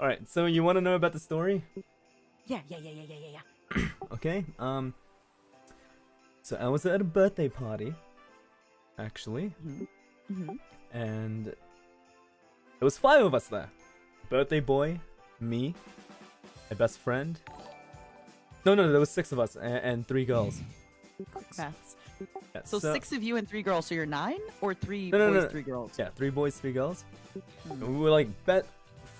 All right. So you want to know about the story? Yeah, yeah, yeah, yeah, yeah, yeah, yeah. Okay. Um. So I was at a birthday party, actually, Mm-hmm. and there was five of us there. Birthday boy, me, my best friend. No, no, there was six of us and, and three girls. That's Yeah, so, six of you and three girls. So you're nine or three No, no, boys, no. three girls. Yeah, three boys, three girls. Hmm. We were like bet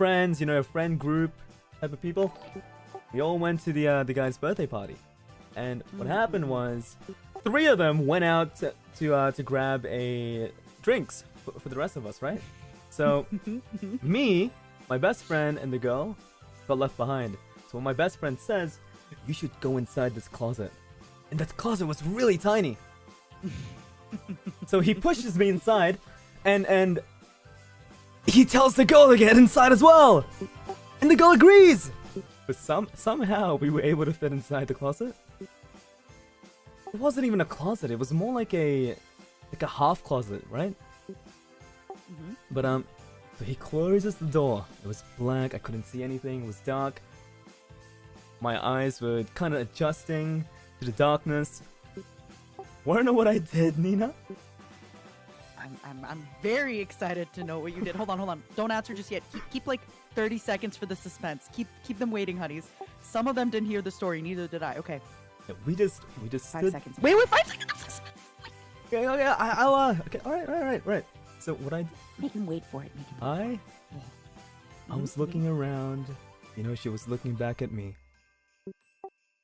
friends, you know, a friend group type of people. We all went to the uh, the guy's birthday party, and what Mm. happened was, three of them went out to to, uh, to grab a drinks for, for the rest of us, right? So me, my best friend, and the girl got left behind. So what my best friend says, you should go inside this closet, and that closet was really tiny. so he pushes me inside, and and he tells the girl to get inside as well, and the girl agrees. But some somehow we were able to fit inside the closet. It wasn't even a closet; it was more like a like a half closet, right? Mhm. But um, so he closes the door. It was black. I couldn't see anything. It was dark. My eyes were kind of adjusting to the darkness. Wanna know what I did, Nina? I'm, I'm, I'm very excited to know what you did. Hold on, hold on. Don't answer just yet. Keep, keep like 30 seconds for the suspense. Keep keep them waiting, honeys. Some of them didn't hear the story, neither did I. Okay, Yeah, We just we just five stood. seconds. Wait, wait, five seconds. Okay, okay, I, I'll uh, okay, all right, all right, all right, right. So what I Make him wait for it. Make him. I I was looking around. You know, she was looking back at me.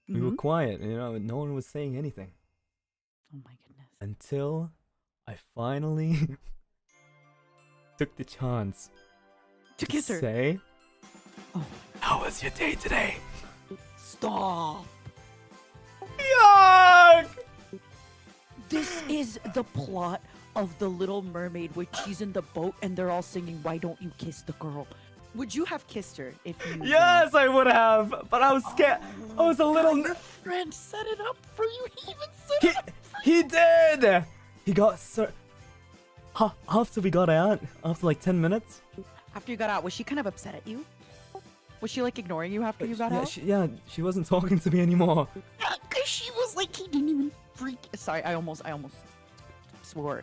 We were mhm. quiet. You know, no one was saying anything Oh my goodness. until I finally took the chance To kiss her. say, Oh. "How was your day today?" Stop. Yuck! This is the plot of The Little Mermaid, where she's in the boat and they're all singing, "Why don't you kiss the girl?" Would you have kissed her if you? Yes, I would have, but I was oh, scared. I was a little. God, your friend set it up for you. He even set He, it up. he did. He got so. Ha- After we got out, after like ten minutes, After you got out, was she kind of upset at you? Was she like ignoring you after you got yeah, out? she, yeah, she wasn't talking to me anymore. Cause she was like, he didn't even freak. Sorry, I almost, I almost swore.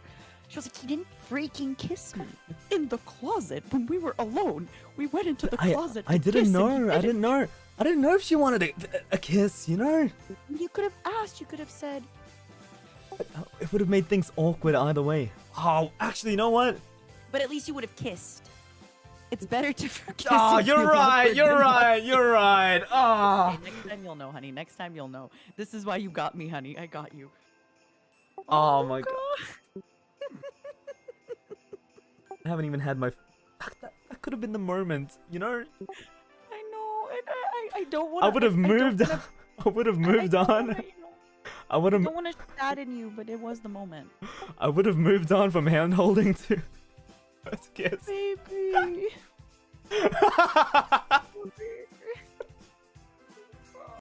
She was like, he didn't freaking kiss me in the closet when we were alone. We went into the I, closet. I didn't kiss and he know. I didn't know. I didn't know if she wanted a, a kiss. You know, You could have asked. You could have said, it would have made things awkward either way. Oh, actually, you know what? but at least you would have kissed. It's better to forgive. Oh, you're right. You're right. You're right. Oh. Ah. next time you'll know, honey. Next time you'll know. This is why you got me, honey. I got you. Oh, oh my god. I haven't even had my. That, that, that could have been the moment. You know. I know, and I, I, I don't want. I would have moved. I, I would have moved don't on. wanna- I would I have. don't want to sadden you, but it was the moment. I would have moved on from hand holding to first kiss. Baby.